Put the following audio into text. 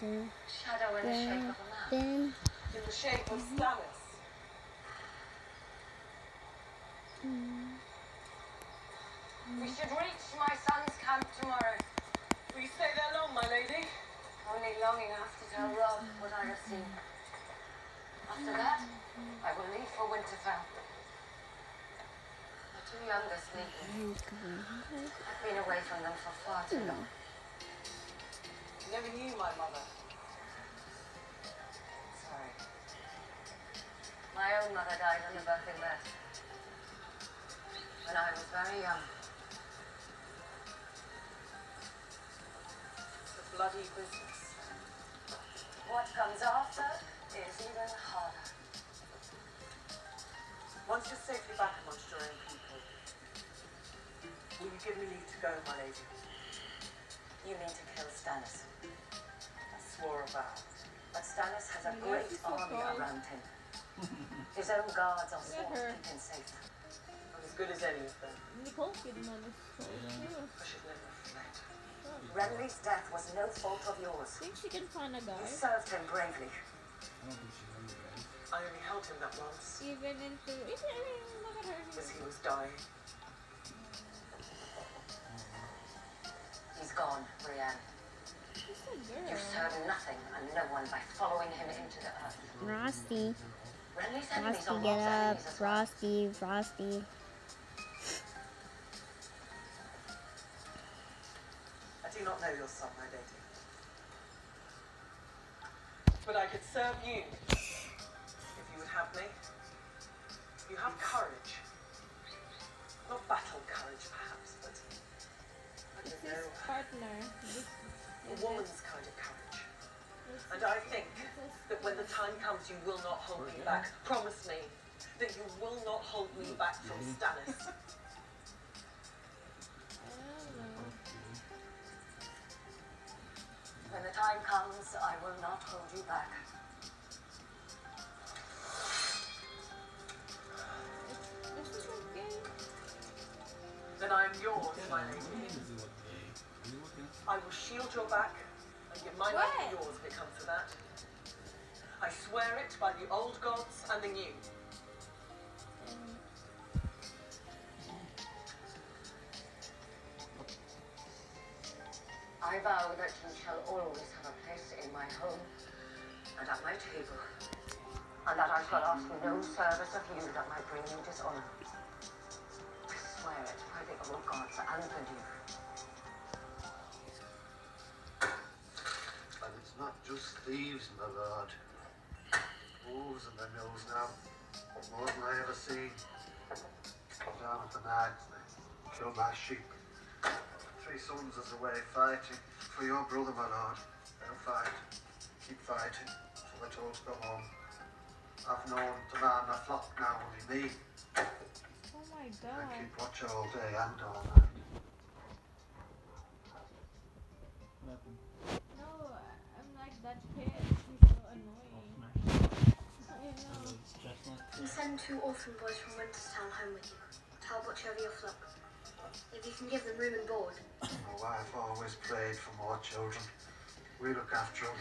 Dun, Shadow in the shape of a man. dun. in the shape of Stannis. We should reach my son's camp tomorrow. Will you stay there long, my lady? Only long enough to tell Robb what I have seen. After that, I will leave for Winterfell. The two youngest need me. He's covering his eyes. I've been away from them for far too long. Never knew my mother. Sorry. My own mother died on the birthing bed. When I was very young. A bloody business. What comes after is even harder. Once you're safely back amongst your own people, will you give me leave to go, my lady? You mean to kill Stannis. I swore a vow. But Stannis has a Yeah, great she's so army cold. around him. His own guards are Look at sworn to her. keep him safe. I'm as good as any of them. Nicole Kidman is so cute. I should never have fled. Renly's death was no fault of yours. Think she can find a guy. You guy? served him bravely. I don't think she's under ready. I only held him that once, Even into. I mean, look at her. as he was dying. By him into the earth. Frosty. Frosty, get up. enemies as well. Frosty, Frosty. I do not know your son, my lady. But I could serve you if you would have me. You have courage. Time comes, you will not hold me back. Promise me that you will not hold me back from Stannis. I don't know. When the time comes, I will not hold you back. This is okay. then I am yours, my lady. Is it what day? Are you looking? I will shield your back and give my life for yours if it comes to that. I swear it by the old gods and the new. I vow that you shall always have a place in my home and at my table, and that I shall ask no service of you that might bring you dishonor. I swear it by the old gods and the new. And it's not just thieves, my lord. Wolves in the mills now. More than I ever seen. Down at the nags, they kill my sheep. Three sons is away fighting for your brother, my lord. They'll fight. Keep fighting. So they're told to go home. I've known to man my flock now, only me. oh my I god. keep watch all day and all night. Nothing. No, I'm like that kid. Send two orphan boys from Winterstown home with you to help watch over your flock. If you can give them room and board, My wife always prayed for more children. We look after them.